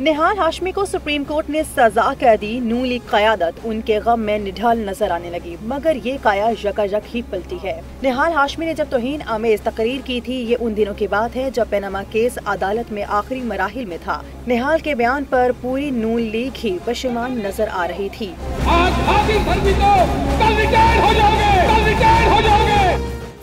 نہال ہاشمی کو supreme court نے سزا کہہ دی نون لیگ قیادت ان کے غم میں نڈھال نظر آنے لگی، مگر یہ کایا یکا یک ہی پلتی ہے۔ نہال ہاشمی نے جب توہین آمیز تقریر کی تھی، یہ ان دنوں کی بات ہے جب پیناما کیس عدالت میں آخری مراحل میں تھا۔ نہال کے بیان پر پوری نون لیگ ہی بشمان نظر آ رہی تھی۔ آج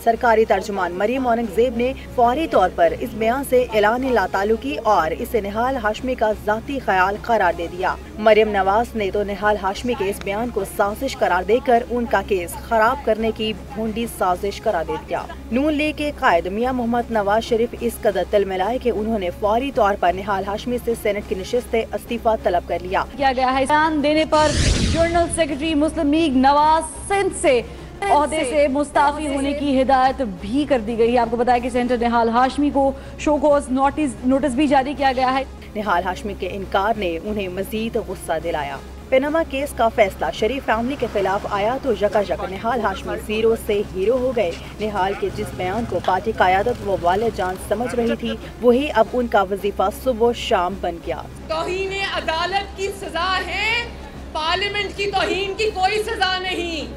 سرکاری ترجمان مریم اورنگ زیب نے فوری طور پر اس بیان سے اعلان لا تعلقی اور اسے نہال ہاشمی کا ذاتی خیال قرار دے دیا۔ مریم نواز نے تو نہال ہاشمی کے اس بیان کو سازش قرار دے کر ان کا کیس خراب کرنے کی بھونڈی سازش قرار دے دیا۔ نون لیگ کے قائد میاں محمد نواز شریف اس قدر تل ملائے کہ انہوں نے فوری طور پر نہال ہاشمی سے سینٹ کی نشست سے استعفیٰ طلب کر لیا۔ کیا گیا ہے؟ دینے پر جنرل سیکرٹری مسلم لیگ نواز سندھ سے عہدے سے مستعفی ہونے کی ہدایت بھی کر دی گئی ہے۔ آپ کو بتایا کہ سینٹر نحال ہاشمی کو شو کوز نوٹس بھی جاری کیا گیا ہے۔ نحال ہاشمی کے انکار نے انہیں مزید غصہ دلایا۔ پینما کیس کا فیصلہ شریف فیملی کے خلاف آیا تو جکا جکا نحال ہاشمی زیرو سے ہیرو ہو گئے۔ نحال کے جس بیان کو پارٹی قیادت و والد جان سمجھ رہی تھی وہی اب ان کا وظیفہ صبح و شام بن گیا۔ توہین عدالت کی سزا ہے۔ پارلیمنٹ کی توہین کی کوئی سزا نہیں۔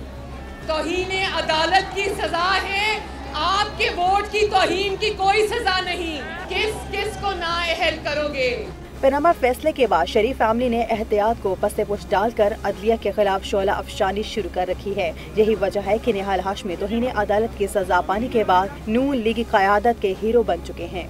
توہین عدالت کی سزا ہے۔ آپ کے ووٹ کی توہین کی کوئی سزا نہیں۔ کس کس کو نااہل کرو گے؟ پینامہ فیصلے کے بعد شریف فیملی نے احتیاط کو پس پش ڈال کر عدلیہ کے خلاف شعلہ افشانی شروع کر رکھی ہے۔ یہی وجہ ہے کہ نحال ہاشمی توہین عدالت کی سزا پانی کے بعد نون لیگی قیادت کے ہیرو بن چکے ہیں۔